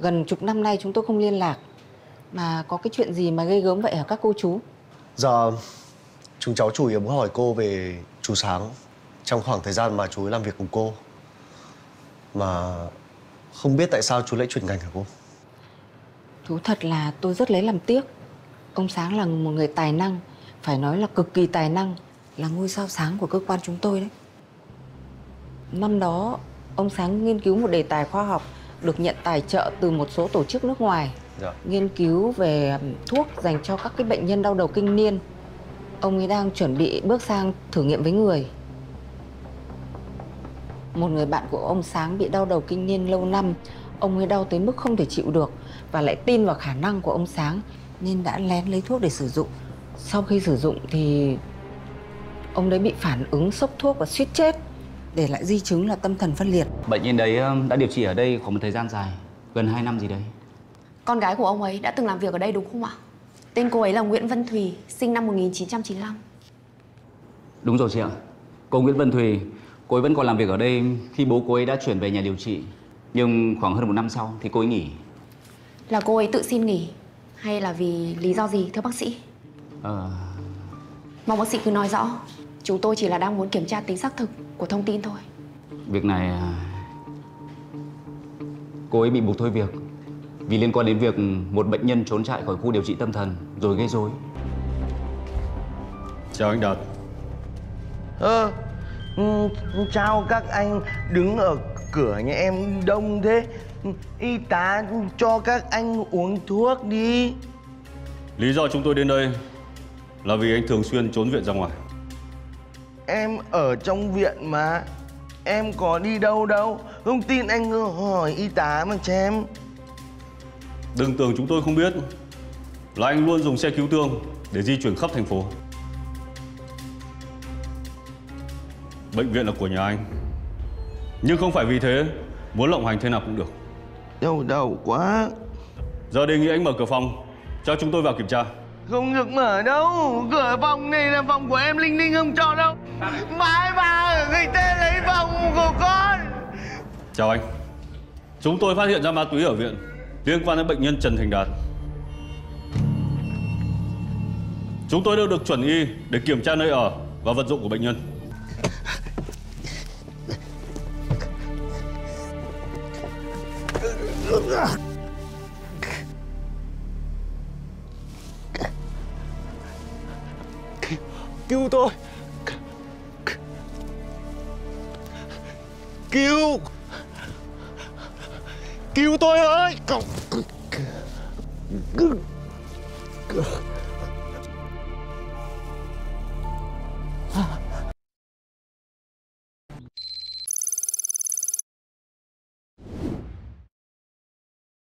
Gần chục năm nay chúng tôi không liên lạc Mà có cái chuyện gì mà gây gớm vậy hả các cô chú Dạ, chúng cháu chủ yếu muốn hỏi cô về chú Sáng trong khoảng thời gian mà chú ấy làm việc cùng cô. Mà không biết tại sao chú lại chuyển ngành hả cô? Thú thật là tôi rất lấy làm tiếc Ông Sáng là một người tài năng Phải nói là cực kỳ tài năng Là ngôi sao sáng của cơ quan chúng tôi đấy Năm đó Ông Sáng nghiên cứu một đề tài khoa học Được nhận tài trợ từ một số tổ chức nước ngoài Dạ. Nghiên cứu về thuốc dành cho các cái bệnh nhân đau đầu kinh niên. Ông ấy đang chuẩn bị bước sang thử nghiệm với người. Một người bạn của ông Sáng bị đau đầu kinh niên lâu năm. Ông ấy đau tới mức không thể chịu được Và lại tin vào khả năng của ông Sáng Nên đã lén lấy thuốc để sử dụng. Sau khi sử dụng thì Ông đấy bị phản ứng sốc thuốc và suýt chết Để lại di chứng là tâm thần phân liệt Bệnh nhân đấy um, đã điều trị ở đây khoảng một thời gian dài Gần 2 năm gì đấy Con gái của ông ấy đã từng làm việc ở đây đúng không ạ? Tên cô ấy là Nguyễn Vân Thùy, sinh năm 1995. Đúng rồi chị ạ Cô Nguyễn Vân Thùy Cô ấy vẫn còn làm việc ở đây khi bố cô ấy đã chuyển về nhà điều trị Nhưng khoảng hơn một năm sau thì cô ấy nghỉ Là cô ấy tự xin nghỉ hay là vì lý do gì thưa bác sĩ? Ờ, Mong bác sĩ cứ nói rõ. Chúng tôi chỉ là đang muốn kiểm tra tính xác thực của thông tin thôi. Việc này à, Cô ấy bị buộc thôi việc Vì liên quan đến việc một bệnh nhân trốn chạy khỏi khu điều trị tâm thần Rồi gây rối Chào anh Đạt Ơ, ừ, chào các anh đứng ở cửa nhà em đông thế. Y tá cho các anh uống thuốc đi. Lý do chúng tôi đến đây là vì anh thường xuyên trốn viện ra ngoài Em ở trong viện mà. Em có đi đâu đâu. Không tin anh hỏi y tá mà xem. Đừng tưởng chúng tôi không biết Là anh luôn dùng xe cứu thương để di chuyển khắp thành phố Bệnh viện là của nhà anh Nhưng không phải vì thế Muốn lộng hành thế nào cũng được Đau đầu quá. Giờ đề nghị anh mở cửa phòng Cho chúng tôi vào kiểm tra Không được mở đâu. Cửa phòng này là phòng của em Linh Linh không cho đâu. Mãi bà người ta lấy phòng của con. Chào anh Chúng tôi phát hiện ra ma túy ở viện Liên quan đến bệnh nhân Trần Thành Đạt Chúng tôi đều được chuẩn y để kiểm tra nơi ở và vật dụng của bệnh nhân Cứu tôi. Cứu. Cứu tôi ơi.